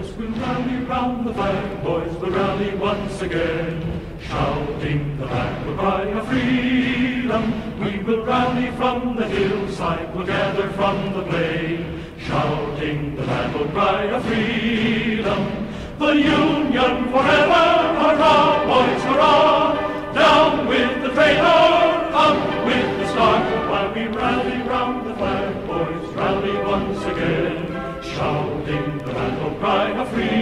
We'll rally round the flag, boys, we'll rally once again. Shouting the battle cry of freedom, we will rally from the hillside, we'll gather from the plain. Shouting the battle cry of freedom, the Union forever, hurrah, boys, hurrah! Down with the traitor, we rally round the flag, boys, rally once again. Shouting the battle cry of freedom.